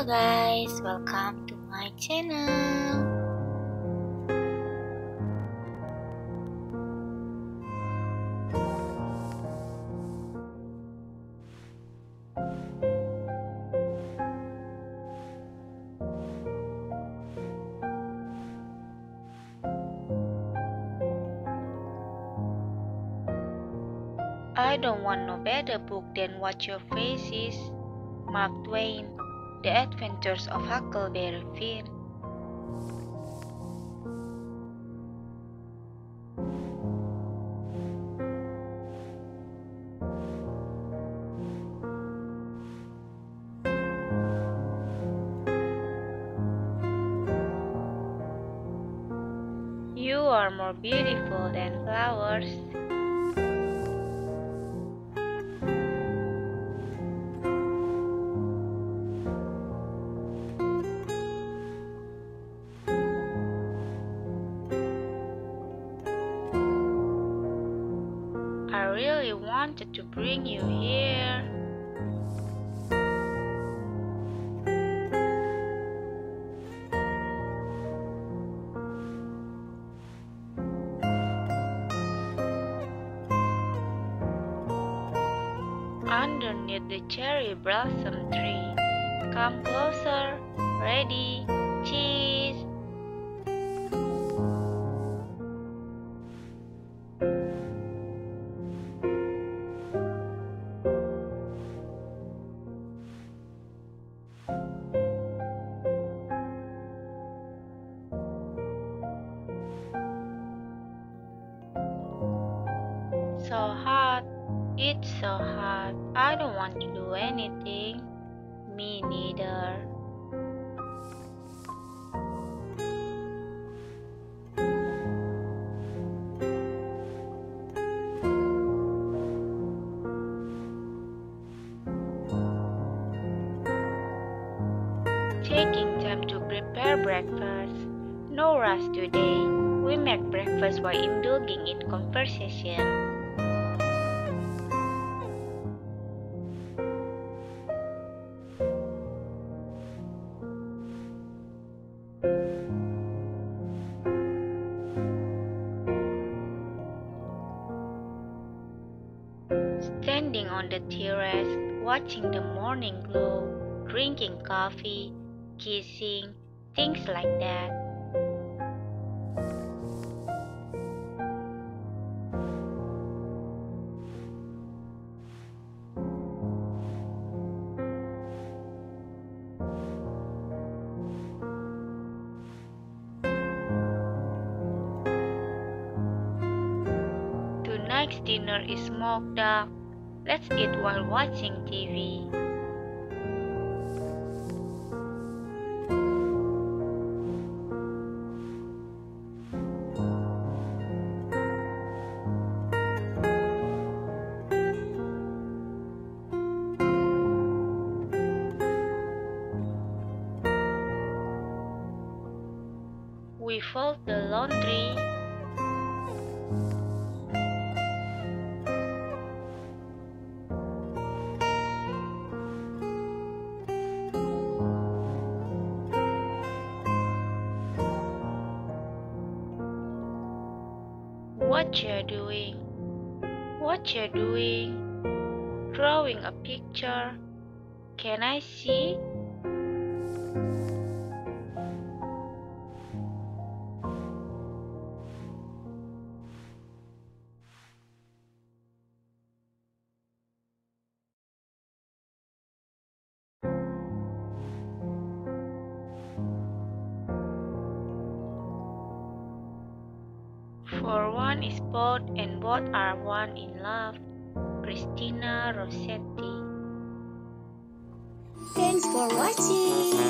Hello guys, welcome to my channel. I don't want no better book than What Your Face Is. Mark Twain, The Adventures of Huckleberry Finn. You are more beautiful than flowers. I really wanted to bring you here. Underneath the cherry blossom tree. Come closer. Ready? Cheese. So hot. It's so hot. I don't want to do anything. Me neither. Taking time to prepare breakfast. No rush today. We make breakfast while indulging in conversation. Standing on the terrace, watching the morning glow, drinking coffee, kissing, things like that. Tonight's dinner is smoked duck. Let's eat while watching TV. We fold the laundry. What you're doing? What you're doing? Drawing a picture. Can I see? For one is both and both are one in love. Christina Rossetti. Thanks for watching.